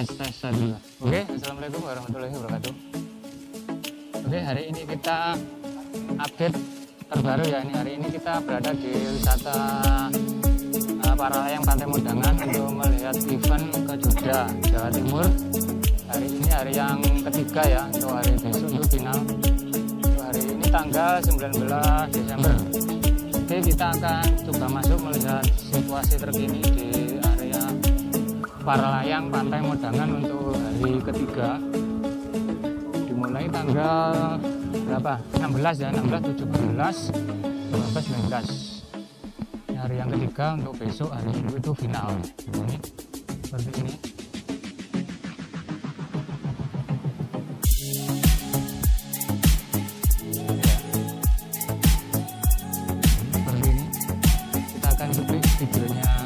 tes tes dulu oke. Assalamualaikum warahmatullahi wabarakatuh. Oke hari ini kita update terbaru ya. Ini hari ini kita berada di wisata uh, para layang Pantai Modangan untuk melihat event ke Jogja Jawa Timur. Hari ini hari yang ketiga ya untuk hari besok untuk final. Untuk hari ini tanggal 19 Desember. Oke kita akan coba masuk melihat situasi terkini di para layang pantai Modangan untuk hari ketiga. Dimulai tanggal berapa? 16 ya 16 17 18 19 hari yang ketiga untuk besok hari minggu itu final. Ini seperti ini. Seperti ini. Kita akan klik videonya.